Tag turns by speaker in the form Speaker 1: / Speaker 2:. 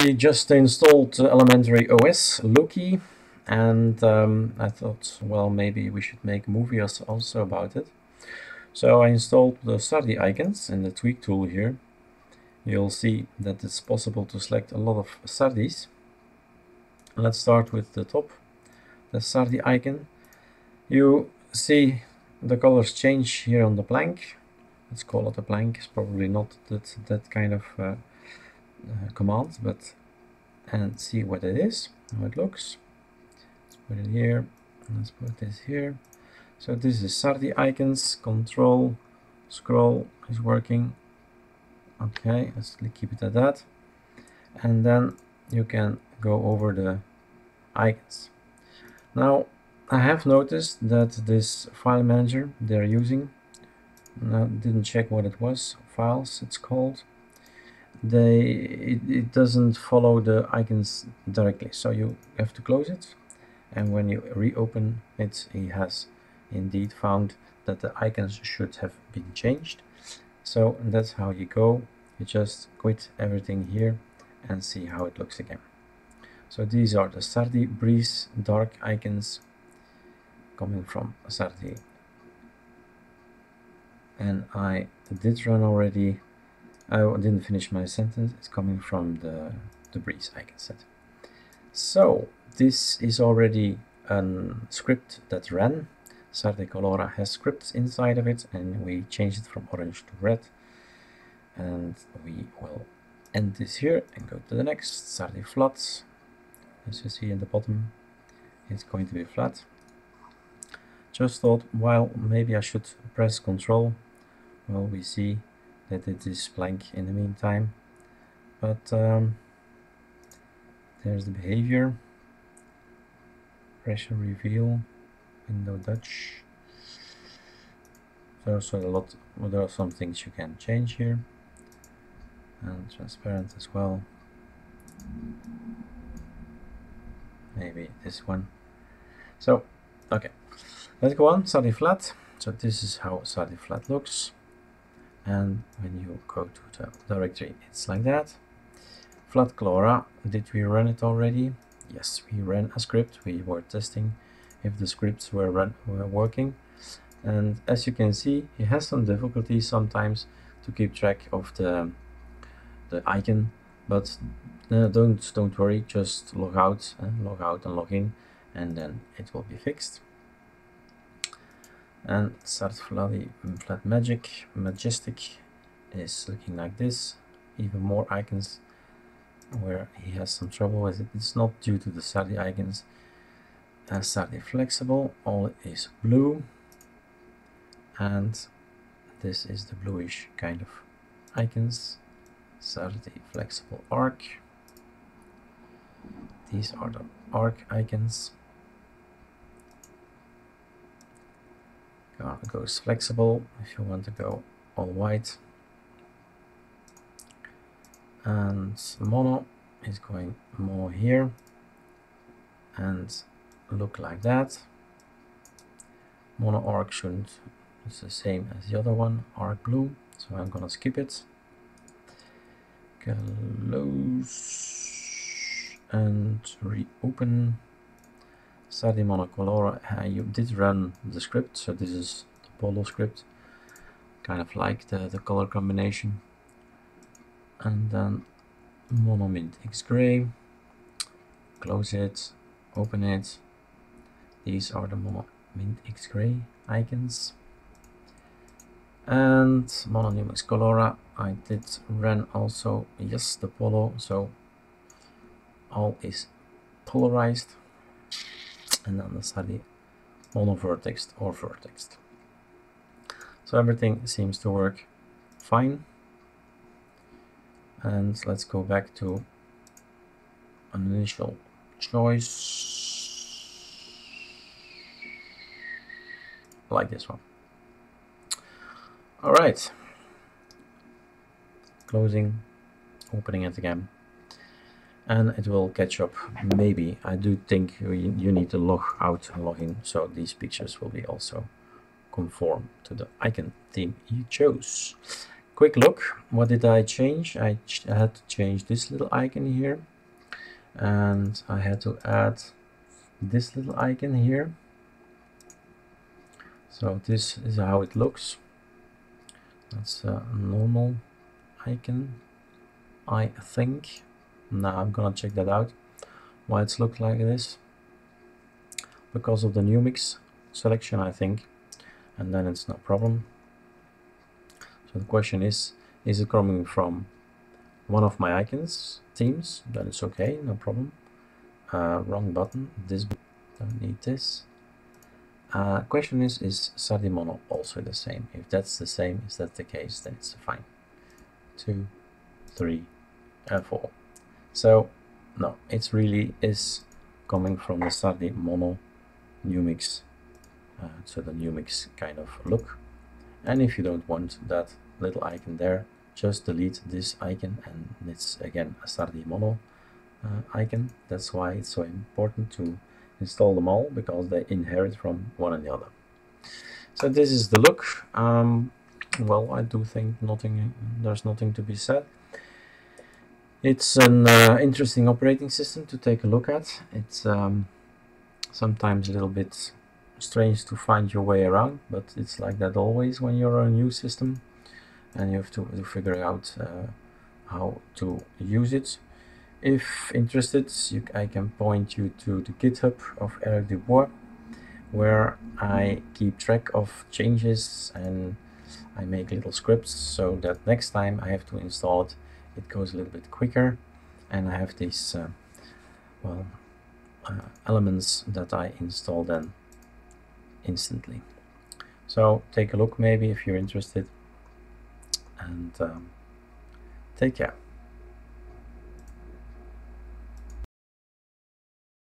Speaker 1: I just installed Elementary OS Loki and um, I thought, well, maybe we should make movies also about it. So I installed the Sardi icons in the tweak tool here. You'll see that it's possible to select a lot of Sardis. Let's start with the top, the Sardi icon. You see the colors change here on the Plank. Let's call it a Plank. It's probably not that, that kind of uh, uh, command, but and see what it is, how it looks. Let's put it here. Let's put this here. So this is Sardi icons, control, scroll is working. Okay, let's keep it at that. And then you can go over the icons. Now, I have noticed that this file manager they're using, I didn't check what it was, files it's called, they it, it doesn't follow the icons directly. So you have to close it and when you reopen it, he has indeed found that the icons should have been changed. So that's how you go. You just quit everything here and see how it looks again. So these are the Sardi Breeze dark icons coming from Sardi. And I did run already. I didn't finish my sentence. It's coming from the, the Breeze icon set. So this is already a script that ran. Sardi Colora has scripts inside of it and we changed it from orange to red. And we will end this here and go to the next. Sardi Floods. As you see in the bottom it's going to be flat. Just thought well maybe I should press control. Well we see that it is Plank in the meantime but um, there's the behavior pressure reveal window dodge. There's a lot, there are some things you can change here. And transparent as well. Maybe this one. So, okay. Let's go on, Sardi flat. So this is how Sardi flat looks. And when you go to the directory, it's like that. Flat Colora, did we run it already? Yes, we ran a script. We were testing if the scripts were, run, were working and as you can see he has some difficulty sometimes to keep track of the the icon but uh, don't don't worry just log out and log out and log in and then it will be fixed and start flatty flat magic majestic is looking like this. Even more icons where he has some trouble with it. It's not due to the Sardi icons. Uh, and Sardi flexible all is blue. And this is the bluish kind of icons. Sardi flexible arc. These are the arc icons goes flexible if you want to go all white and mono is going more here and look like that. Mono arc shouldn't, it's the same as the other one, arc blue, so I'm gonna skip it. Close and reopen. Sardi monocolor, uh, you did run the script, so this is the Polo script, kind of like the, the color combination. And then monomint x gray, close it, open it, these are the monomint X gray icons. And mono Numix colora, I did run also, yes, the polo, so all is polarized. And then the Sardi mono vertex or vertex. So everything seems to work fine. And let's go back to an initial choice like this one. All right. Closing, opening it again. And it will catch up. Maybe, I do think you, you need to log out and log in. So these pictures will be also conform to the icon theme you chose. quick look what did I change I, ch I had to change this little icon here and I had to add this little icon here so this is how it looks that's a normal icon I think now I'm gonna check that out why it's looked like this. Because of the Numix selection I think and then it's no problem. So the question is is it coming from one of my icons themes then it's okay no problem. Uh, wrong button this don't need this. Uh, question is is Sardi Mono also the same? If that's the same is that the case then it's fine. Two three and four so no it's really is coming from the Sardi Mono Numix uh, so the Numix kind of look. And if you don't want that little icon there just delete this icon and it's again a Sardi Mono uh, icon. That's why it's so important to install them all because they inherit from one another so this is the look. Um, well I do think nothing there's nothing to be said it's an uh, interesting operating system to take a look at. It's um, sometimes a little bit strange to find your way around but it's like that always when you're on a new system and you have to, to figure out uh, how to use it. If interested you, I can point you to the github of Erik Dubois where I keep track of changes and I make little scripts so that next time I have to install it it goes a little bit quicker and I have these uh, well uh, elements that I install then instantly. So take a look maybe if you're interested and um, take care.